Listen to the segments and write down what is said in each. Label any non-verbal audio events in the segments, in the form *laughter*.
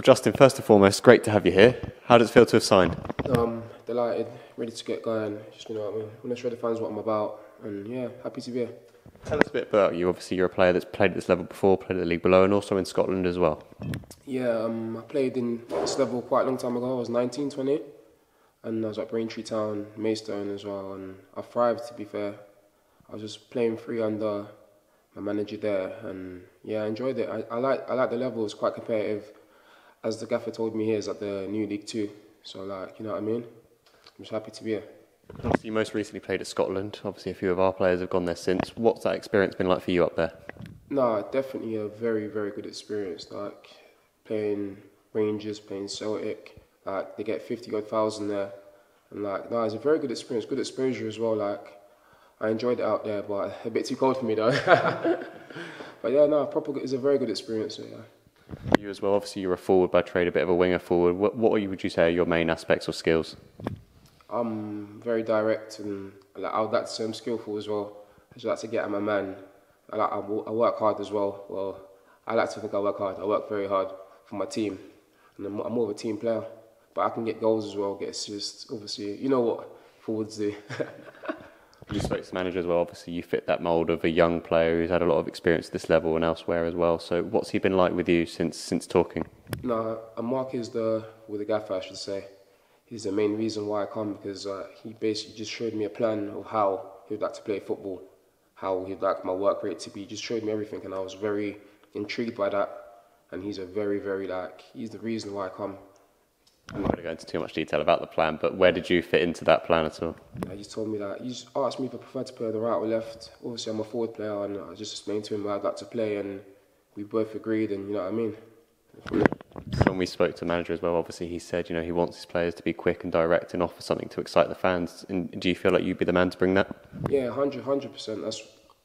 Well, Justin, first and foremost, great to have you here. How does it feel to have signed? Um, delighted, ready to get going. Just you know what I mean. Want to show the fans what I'm about, and yeah, happy to be here. Tell us a bit about you. Obviously, you're a player that's played at this level before, played at the league below, and also in Scotland as well. Yeah, um, I played in this level quite a long time ago. I was 19, 20, and I was at Braintree Town, Maidstone as well, and I thrived. To be fair, I was just playing free under my manager there, and yeah, I enjoyed it. I, I like I like the level. It's quite competitive. As the gaffer told me here, is at the new League Two. So like, you know what I mean. I'm just happy to be here. Obviously, you most recently played at Scotland. Obviously, a few of our players have gone there since. What's that experience been like for you up there? No, definitely a very, very good experience. Like playing Rangers, playing Celtic. Like they get fifty odd thousand there, and like no, it's a very good experience. Good exposure as well. Like I enjoyed it out there, but *laughs* a bit too cold for me though. *laughs* but yeah, no, proper. It's a very good experience. So, yeah. You as well. Obviously, you're a forward by trade, a bit of a winger forward. What, what would you say are your main aspects or skills? I'm very direct and like, I would like to say I'm um, skillful as well. I just like to get at my man. I, like, I work hard as well. Well, I like to think I work hard. I work very hard for my team, and I'm, I'm more of a team player. But I can get goals as well, get assists. Obviously, you know what forwards do. *laughs* you spoke to the manager as well. Obviously, you fit that mould of a young player who's had a lot of experience at this level and elsewhere as well. So, what's he been like with you since since talking? No, Mark is the with the gaffer, I should say he's the main reason why I come because uh, he basically just showed me a plan of how he'd like to play football, how he'd like my work rate to be. He just showed me everything, and I was very intrigued by that. And he's a very, very like he's the reason why I come. I'm not going to go into too much detail about the plan, but where did you fit into that plan at all? Yeah, he just told me that. He just asked me if I preferred to play on the right or left. Obviously, I'm a forward player, and I just explained to him where I'd like to play, and we both agreed, and you know what I mean. When we spoke to the manager as well, obviously he said, you know, he wants his players to be quick and direct and offer something to excite the fans. And do you feel like you'd be the man to bring that? Yeah, 100 percent. That's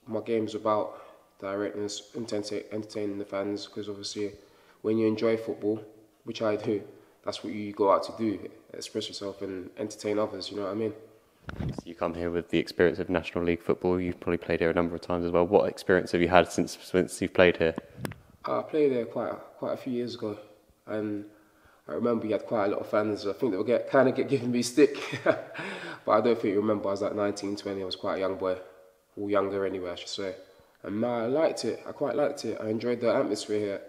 my game's about directness, entertaining the fans. Because obviously, when you enjoy football, which I do, that's what you go out to do: express yourself and entertain others. You know what I mean? So you come here with the experience of National League football. You've probably played here a number of times as well. What experience have you had since since you've played here? Uh, I played there quite quite a few years ago, and I remember you had quite a lot of fans. I think they were get kind of get giving me stick, *laughs* but I don't think you remember. I was like 19, 20. I was quite a young boy, or younger anyway, I should say. And I liked it. I quite liked it. I enjoyed the atmosphere here.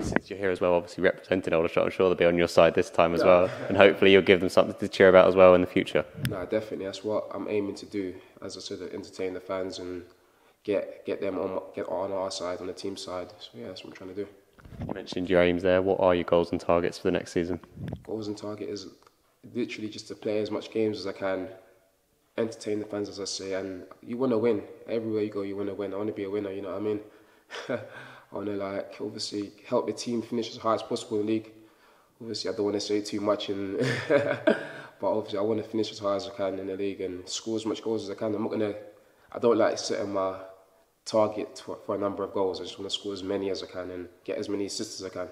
Since you're here as well, obviously representing Aldershot, I'm sure they'll be on your side this time as well, and hopefully you'll give them something to cheer about as well in the future. No, definitely. That's what I'm aiming to do. As I said, entertain the fans and get get them on get on our side, on the team side. So yeah, that's what I'm trying to do. You mentioned your aims there. What are your goals and targets for the next season? Goals and target is literally just to play as much games as I can, entertain the fans as I say, and you want to win. Everywhere you go, you want to win. I want to be a winner. You know what I mean? *laughs* Oh, I want to like obviously help the team finish as high as possible in the league. Obviously, I don't want to say too much, and *laughs* but obviously I want to finish as high as I can in the league and score as much goals as I can. I'm not gonna. I don't like setting my target for, for a number of goals. I just want to score as many as I can and get as many assists as I can.